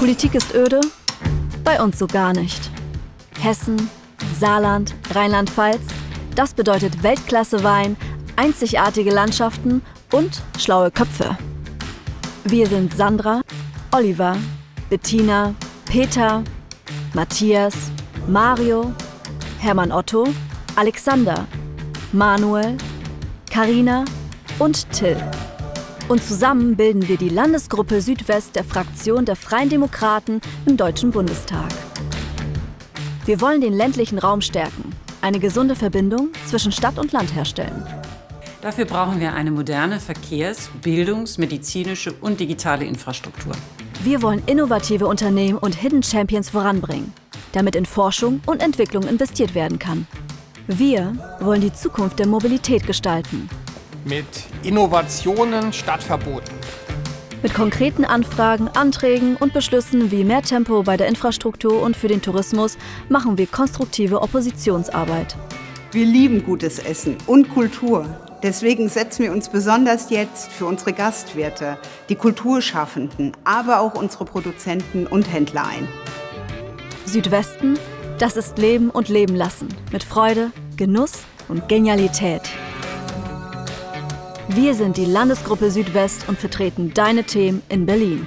Politik ist öde? Bei uns so gar nicht. Hessen, Saarland, Rheinland-Pfalz, das bedeutet Weltklasse Wein, einzigartige Landschaften und schlaue Köpfe. Wir sind Sandra, Oliver, Bettina, Peter, Matthias, Mario, Hermann Otto, Alexander, Manuel, Karina und Till. Und zusammen bilden wir die Landesgruppe Südwest der Fraktion der Freien Demokraten im Deutschen Bundestag. Wir wollen den ländlichen Raum stärken, eine gesunde Verbindung zwischen Stadt und Land herstellen. Dafür brauchen wir eine moderne Verkehrs-, Bildungs-, medizinische und digitale Infrastruktur. Wir wollen innovative Unternehmen und Hidden Champions voranbringen, damit in Forschung und Entwicklung investiert werden kann. Wir wollen die Zukunft der Mobilität gestalten. Mit Innovationen statt Verboten. Mit konkreten Anfragen, Anträgen und Beschlüssen wie mehr Tempo bei der Infrastruktur und für den Tourismus machen wir konstruktive Oppositionsarbeit. Wir lieben gutes Essen und Kultur. Deswegen setzen wir uns besonders jetzt für unsere Gastwirte, die Kulturschaffenden, aber auch unsere Produzenten und Händler ein. Südwesten, das ist Leben und Leben lassen. Mit Freude, Genuss und Genialität. Wir sind die Landesgruppe Südwest und vertreten deine Themen in Berlin.